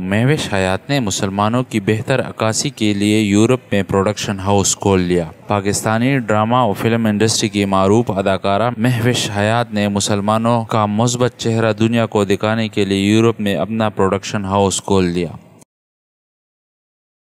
महवेश हयात ने मुसलमानों की बेहतर अक्सी के लिए यूरोप में प्रोडक्शन हाउस खोल लिया। पाकिस्तानी ड्रामा और फ़िल्म इंडस्ट्री की मरूफ अदाकारा महवेश हयात ने मुसलमानों का मुस्बत चेहरा दुनिया को दिखाने के लिए यूरोप में अपना प्रोडक्शन हाउस खोल लिया।